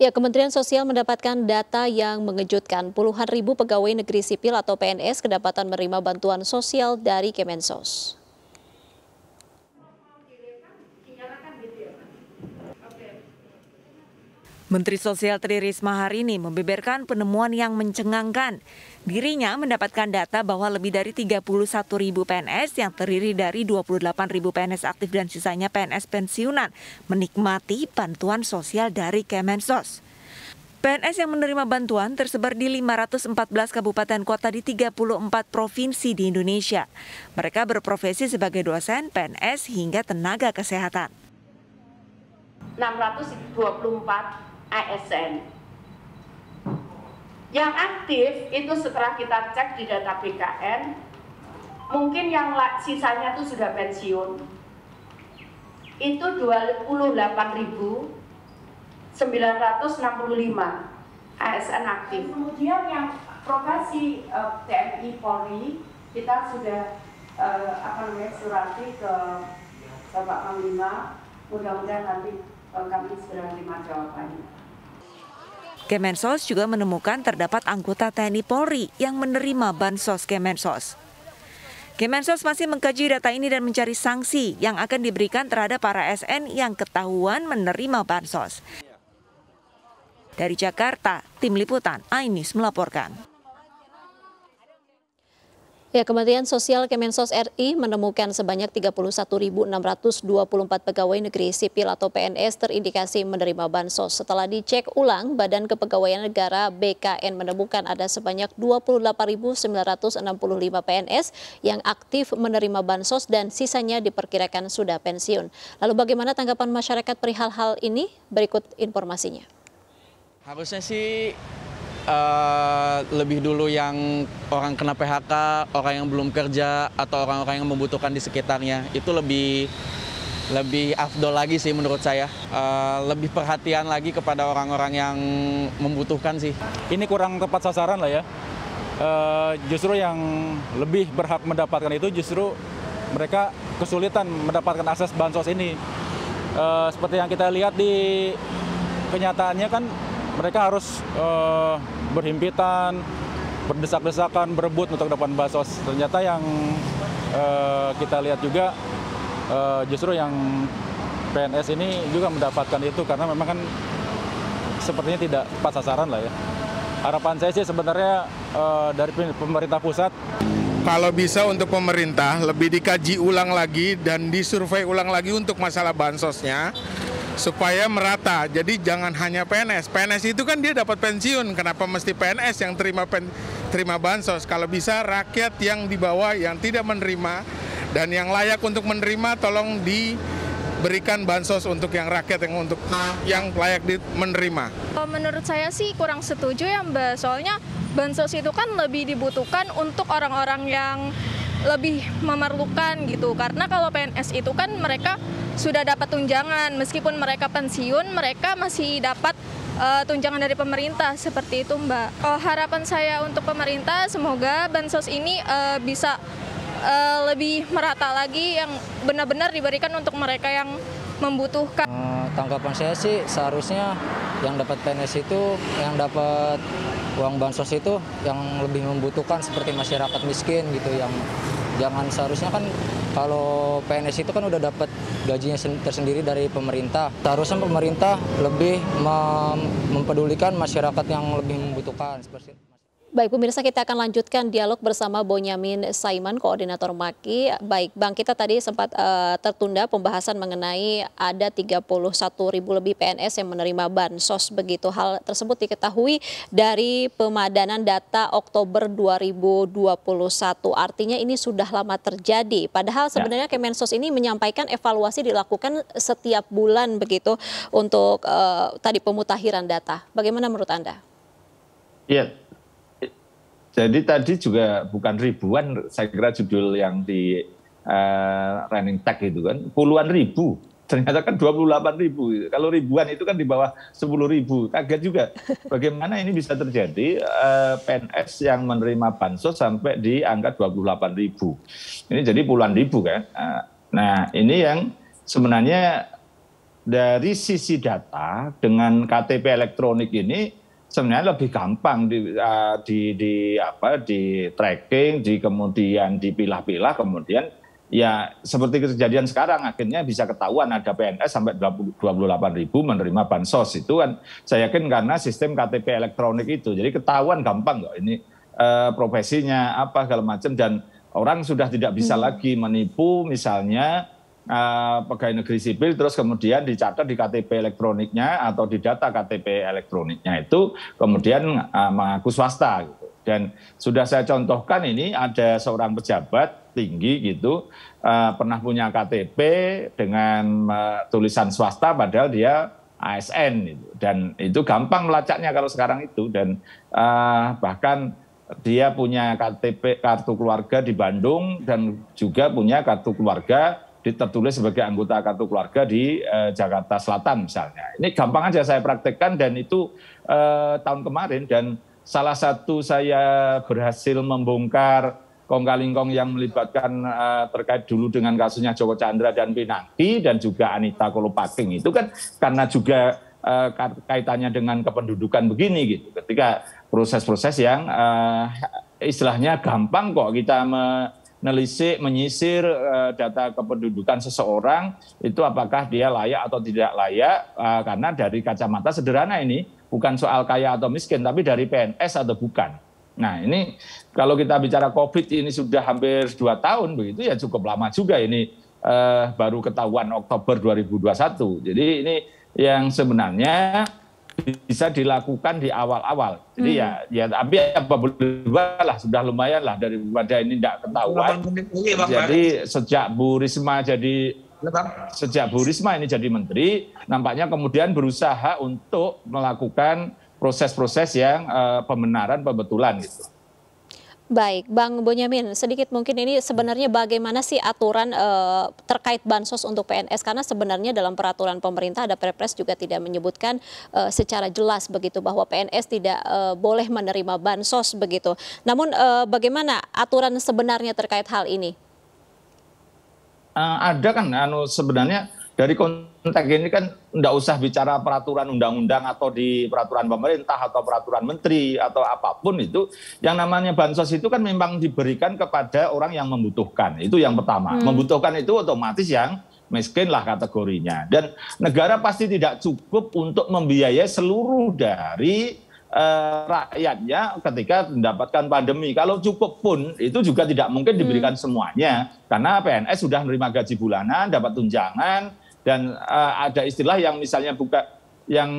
Ya, Kementerian Sosial mendapatkan data yang mengejutkan. Puluhan ribu pegawai negeri sipil atau PNS kedapatan menerima bantuan sosial dari Kemensos. Menteri Sosial Tri Risma hari ini membeberkan penemuan yang mencengangkan. Dirinya mendapatkan data bahwa lebih dari 31 ribu PNS yang terdiri dari 28 ribu PNS aktif dan sisanya PNS pensiunan menikmati bantuan sosial dari Kemensos. PNS yang menerima bantuan tersebar di 514 kabupaten kota di 34 provinsi di Indonesia. Mereka berprofesi sebagai dosen, PNS, hingga tenaga kesehatan. 624 ASN. Yang aktif itu setelah kita cek di data BKN, mungkin yang sisanya itu sudah pensiun, itu 28.965 ASN aktif. Kemudian yang profesi uh, TNI Polri, kita sudah uh, apa namanya surati ke Bapak Panglima, mudah-mudahan nanti uh, kami segera menerima jawabannya. Kemensos juga menemukan terdapat anggota TNI Polri yang menerima bansos Kemensos. Kemensos masih mengkaji data ini dan mencari sanksi yang akan diberikan terhadap para SN yang ketahuan menerima bansos. Dari Jakarta, Tim Liputan Ainis melaporkan. Ya, Kementerian Sosial Kemensos RI menemukan sebanyak 31.624 pegawai negeri sipil atau PNS terindikasi menerima bansos. Setelah dicek ulang, Badan Kepegawaian Negara BKN menemukan ada sebanyak 28.965 PNS yang aktif menerima bansos dan sisanya diperkirakan sudah pensiun. Lalu bagaimana tanggapan masyarakat perihal hal ini? Berikut informasinya. Harusnya sih uh, lebih dulu yang orang kena PHK, orang yang belum kerja atau orang-orang yang membutuhkan di sekitarnya itu lebih lebih afdol lagi sih menurut saya. Uh, lebih perhatian lagi kepada orang-orang yang membutuhkan sih. Ini kurang tepat sasaran lah ya. Uh, justru yang lebih berhak mendapatkan itu justru mereka kesulitan mendapatkan akses bansos ini. Uh, seperti yang kita lihat di kenyataannya kan mereka harus uh, berhimpitan, berdesak-desakan, berebut untuk dapat bansos. Ternyata yang uh, kita lihat juga uh, justru yang PNS ini juga mendapatkan itu karena memang kan sepertinya tidak pas sasaran lah ya. Harapan saya sih sebenarnya uh, dari pemerintah pusat kalau bisa untuk pemerintah lebih dikaji ulang lagi dan disurvei ulang lagi untuk masalah bansosnya supaya merata. Jadi jangan hanya PNS. PNS itu kan dia dapat pensiun. Kenapa mesti PNS yang terima pen, terima bansos? Kalau bisa rakyat yang di bawah yang tidak menerima dan yang layak untuk menerima tolong diberikan bansos untuk yang rakyat yang untuk yang layak di, menerima. Menurut saya sih kurang setuju ya Mbak. Soalnya bansos itu kan lebih dibutuhkan untuk orang-orang yang lebih memerlukan gitu karena kalau PNS itu kan mereka sudah dapat tunjangan meskipun mereka pensiun mereka masih dapat uh, tunjangan dari pemerintah seperti itu Mbak. Oh, harapan saya untuk pemerintah semoga bansos ini uh, bisa uh, lebih merata lagi yang benar-benar diberikan untuk mereka yang membutuhkan. Tanggapan saya sih seharusnya yang dapat PNS itu yang dapat uang bansos itu yang lebih membutuhkan seperti masyarakat miskin gitu yang jangan seharusnya kan kalau PNS itu kan udah dapat gajinya tersendiri dari pemerintah. Seharusnya pemerintah lebih mem mempedulikan masyarakat yang lebih membutuhkan seperti Baik pemirsa kita akan lanjutkan dialog bersama Bonyamin Saiman, Koordinator MAKI. Baik Bang, kita tadi sempat uh, tertunda pembahasan mengenai ada 31 ribu lebih PNS yang menerima bansos. Begitu hal tersebut diketahui dari pemadanan data Oktober 2021. Artinya ini sudah lama terjadi. Padahal ya. sebenarnya ya. Kemensos ini menyampaikan evaluasi dilakukan setiap bulan begitu untuk uh, tadi pemutahiran data. Bagaimana menurut Anda? Iya, jadi tadi juga bukan ribuan, saya kira judul yang di uh, running tag itu kan, puluhan ribu. Ternyata kan 28 ribu. Kalau ribuan itu kan di bawah 10 ribu. Kaget juga. Bagaimana ini bisa terjadi uh, eh, PNS yang menerima bansos sampai di angka 28 ribu. Ini jadi puluhan ribu kan. Nah ini yang sebenarnya dari sisi data dengan KTP elektronik ini sebenarnya lebih gampang di, uh, di, di apa di tracking, di kemudian dipilah-pilah, kemudian ya seperti kejadian sekarang akhirnya bisa ketahuan ada PNS sampai 28 ribu menerima bansos. Itu kan saya yakin karena sistem KTP elektronik itu. Jadi ketahuan gampang kok ini uh, profesinya apa segala macam. Dan orang sudah tidak bisa hmm. lagi menipu misalnya uh, pegawai negeri sipil terus kemudian dicatat di KTP elektroniknya atau di data KTP elektroniknya itu kemudian uh, mengaku swasta gitu. Dan sudah saya contohkan ini ada seorang pejabat tinggi gitu uh, pernah punya KTP dengan tulisan swasta padahal dia ASN gitu. dan itu gampang melacaknya kalau sekarang itu dan bahkan dia punya KTP kartu keluarga di Bandung dan juga punya kartu keluarga tertulis sebagai anggota kartu keluarga di uh, Jakarta Selatan misalnya. Ini gampang aja saya praktekkan dan itu uh, tahun kemarin dan salah satu saya berhasil membongkar kong kalingkong yang melibatkan uh, terkait dulu dengan kasusnya Joko Chandra dan Pinangki dan juga Anita Kolopaking itu kan karena juga uh, kaitannya dengan kependudukan begini gitu. Ketika proses-proses yang uh, istilahnya gampang kok kita me, menelisik, menyisir uh, data kependudukan seseorang itu apakah dia layak atau tidak layak uh, karena dari kacamata sederhana ini bukan soal kaya atau miskin tapi dari PNS atau bukan. Nah ini kalau kita bicara COVID ini sudah hampir dua tahun begitu ya cukup lama juga ini uh, baru ketahuan Oktober 2021. Jadi ini yang sebenarnya bisa dilakukan di awal-awal. Jadi ya, hmm. ya ya tapi apa boleh lah sudah lumayan lah daripada ini tidak ketahuan. Jadi sejak Bu Risma jadi sejak Bu Risma ini jadi menteri, nampaknya kemudian berusaha untuk melakukan proses-proses yang uh, pembenaran pembetulan gitu. Baik, Bang Bonyamin, sedikit mungkin ini sebenarnya bagaimana sih aturan uh, terkait bansos untuk PNS karena sebenarnya dalam peraturan pemerintah ada Perpres juga tidak menyebutkan uh, secara jelas begitu bahwa PNS tidak uh, boleh menerima bansos begitu. Namun uh, bagaimana aturan sebenarnya terkait hal ini? Uh, ada kan, anu sebenarnya dari konteks ini kan tidak usah bicara peraturan undang-undang atau di peraturan pemerintah atau peraturan menteri atau apa pun itu yang namanya bansos itu kan memang diberikan kepada orang yang membutuhkan itu yang pertama hmm. membutuhkan itu otomatis yang miskin lah kategorinya dan negara pasti tidak cukup untuk membiayai seluruh dari uh, rakyatnya ketika mendapatkan pandemi. Kalau cukup pun itu juga tidak mungkin diberikan hmm. semuanya karena PNS sudah menerima gaji bulanan, dapat tunjangan, dan uh, ada istilah yang misalnya buka yang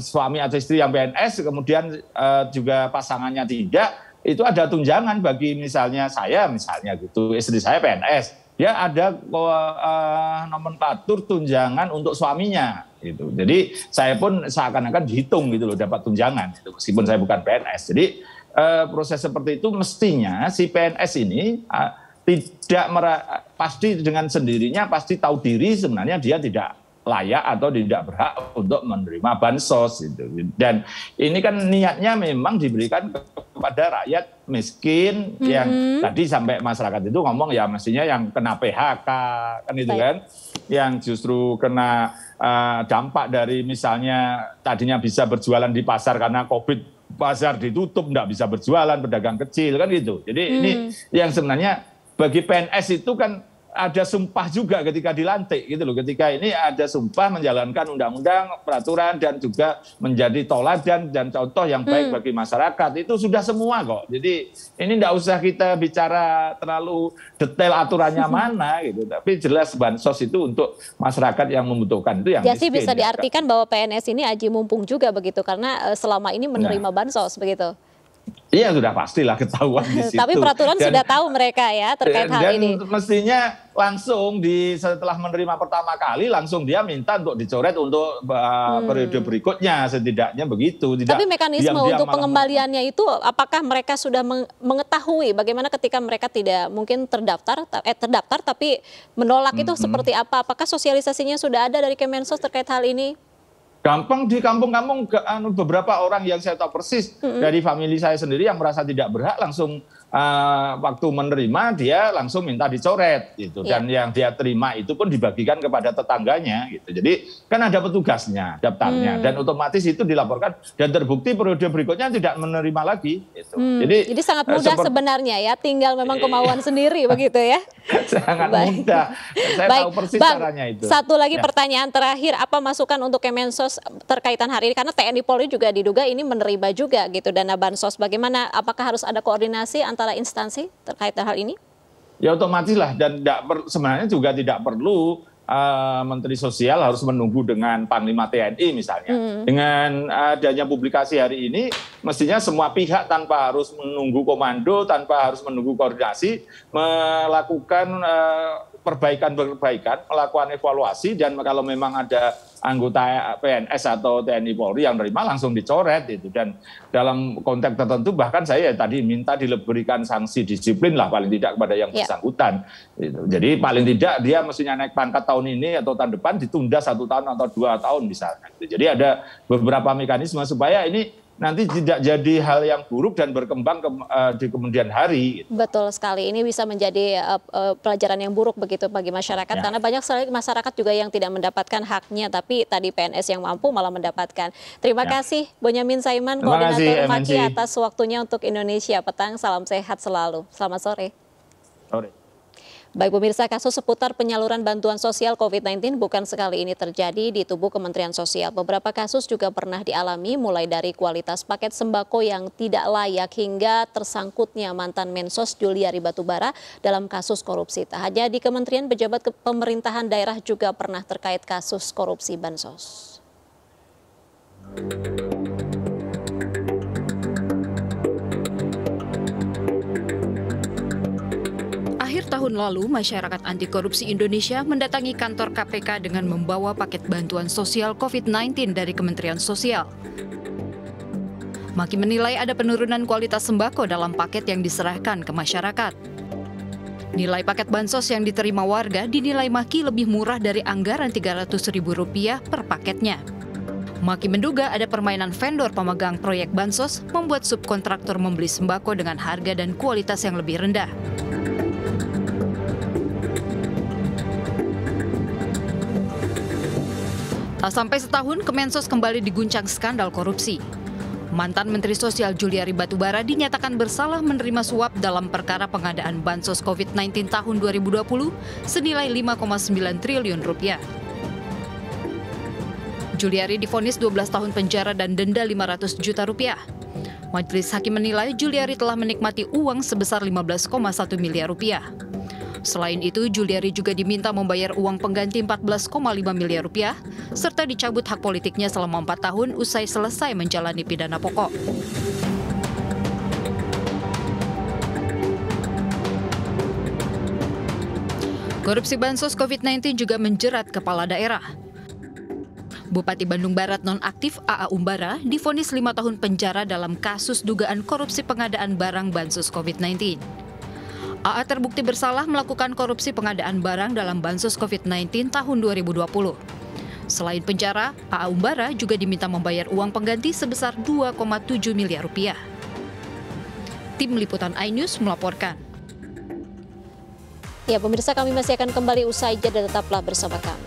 suami atau istri yang PNS kemudian uh, juga pasangannya tidak itu ada tunjangan bagi misalnya saya misalnya gitu. Istri saya PNS ya ada uh, nomenklatur tunjangan untuk suaminya gitu. Jadi saya pun seakan-akan dihitung gitu loh dapat tunjangan gitu, meskipun saya bukan PNS jadi uh, proses seperti itu mestinya si PNS ini uh, tidak pasti dengan sendirinya pasti tahu diri sebenarnya dia tidak layak atau tidak berhak untuk menerima bansos itu dan ini kan niatnya memang diberikan kepada rakyat miskin mm-hmm. yang tadi sampai masyarakat itu ngomong ya mestinya yang kena PHK kan itu Baik. kan yang justru kena uh, dampak dari misalnya tadinya bisa berjualan di pasar karena COVID pasar ditutup nggak bisa berjualan pedagang kecil kan gitu jadi mm. ini yang sebenarnya bagi PNS itu kan ada sumpah juga ketika dilantik gitu loh. Ketika ini ada sumpah menjalankan undang-undang, peraturan dan juga menjadi toladan dan contoh yang baik hmm. bagi masyarakat. Itu sudah semua kok. Jadi ini tidak usah kita bicara terlalu detail aturannya mana gitu. Tapi jelas bansos itu untuk masyarakat yang membutuhkan itu yang Jadi bisa ya. diartikan bahwa PNS ini aji mumpung juga begitu karena eh, selama ini menerima nah. bansos begitu. Iya sudah pastilah ketahuan di situ. Tapi peraturan dan, sudah tahu mereka ya terkait dan hal ini. Dan mestinya langsung di setelah menerima pertama kali langsung dia minta untuk dicoret untuk uh, hmm. periode berikutnya setidaknya begitu. Tidak Tapi mekanisme diam -diam untuk pengembaliannya itu apakah mereka sudah mengetahui bagaimana ketika mereka tidak mungkin terdaftar eh terdaftar tapi menolak hmm. itu seperti apa? Apakah sosialisasinya sudah ada dari Kemensos terkait hal ini? Gampang di kampung-kampung anu, beberapa orang yang saya tahu persis mm -hmm. dari famili saya sendiri yang merasa tidak berhak langsung uh, waktu menerima dia langsung minta dicoret gitu yeah. dan yang dia terima itu pun dibagikan kepada tetangganya gitu jadi kan ada petugasnya daftarnya hmm. dan otomatis itu dilaporkan dan terbukti periode berikutnya tidak menerima lagi gitu. hmm. jadi jadi sangat mudah seperti, sebenarnya ya tinggal memang kemauan sendiri begitu ya sangat Baik. mudah saya Baik. tahu persis Bang, caranya itu satu lagi ya. pertanyaan terakhir apa masukan untuk Kemensos terkaitan hari ini karena TNI Polri juga diduga ini menerima juga gitu dana bansos bagaimana apakah harus ada koordinasi antara antara instansi terkait hal ini? Ya otomatis lah dan per, sebenarnya juga tidak perlu uh, Menteri Sosial harus menunggu dengan Panglima TNI misalnya. Hmm. Dengan adanya publikasi hari ini, mestinya semua pihak tanpa harus menunggu komando, tanpa harus menunggu koordinasi, melakukan uh, perbaikan-perbaikan, melakukan evaluasi dan kalau memang ada anggota PNS atau TNI Polri yang menerima langsung dicoret itu dan dalam konteks tertentu bahkan saya tadi minta diberikan sanksi disiplin lah paling tidak kepada yang ya. bersangkutan. Gitu. Jadi paling tidak dia mestinya naik pangkat tahun ini atau tahun depan ditunda satu tahun atau dua tahun misalnya. Jadi ada beberapa mekanisme supaya ini nanti tidak jadi hal yang buruk dan berkembang ke, uh, di kemudian hari. Betul sekali. Ini bisa menjadi uh, uh, pelajaran yang buruk begitu bagi masyarakat ya. karena banyak sekali masyarakat juga yang tidak mendapatkan haknya tapi tadi PNS yang mampu malah mendapatkan. Terima ya. kasih Bonyamin Saiman koordinator Maki atas waktunya untuk Indonesia Petang. Salam sehat selalu. Selamat sore. Sore. Baik pemirsa, kasus seputar penyaluran bantuan sosial COVID-19 bukan sekali ini terjadi di tubuh Kementerian Sosial. Beberapa kasus juga pernah dialami mulai dari kualitas paket sembako yang tidak layak hingga tersangkutnya mantan Mensos Juliari Batubara dalam kasus korupsi. Tak hanya di Kementerian, pejabat pemerintahan daerah juga pernah terkait kasus korupsi Bansos. Tahun lalu, masyarakat anti korupsi Indonesia mendatangi kantor KPK dengan membawa paket bantuan sosial COVID-19 dari Kementerian Sosial. Maki menilai ada penurunan kualitas sembako dalam paket yang diserahkan ke masyarakat. Nilai paket bansos yang diterima warga dinilai Maki lebih murah dari anggaran Rp300.000 per paketnya. Maki menduga ada permainan vendor pemegang proyek bansos membuat subkontraktor membeli sembako dengan harga dan kualitas yang lebih rendah. Tak sampai setahun, Kemensos kembali diguncang skandal korupsi. Mantan Menteri Sosial Juliari Batubara dinyatakan bersalah menerima suap dalam perkara pengadaan bansos COVID-19 tahun 2020 senilai 5,9 triliun rupiah. Juliari difonis 12 tahun penjara dan denda 500 juta rupiah. Majelis Hakim menilai Juliari telah menikmati uang sebesar 15,1 miliar rupiah. Selain itu, Juliari juga diminta membayar uang pengganti 14,5 miliar rupiah, serta dicabut hak politiknya selama empat tahun usai selesai menjalani pidana pokok. Korupsi bansos COVID-19 juga menjerat kepala daerah. Bupati Bandung Barat nonaktif AA Umbara difonis lima tahun penjara dalam kasus dugaan korupsi pengadaan barang bansos COVID-19. AA terbukti bersalah melakukan korupsi pengadaan barang dalam bansos COVID-19 tahun 2020. Selain penjara, AA Umbara juga diminta membayar uang pengganti sebesar 2,7 miliar rupiah. Tim Liputan iNews melaporkan. Ya, pemirsa kami masih akan kembali usai jeda tetaplah bersama kami.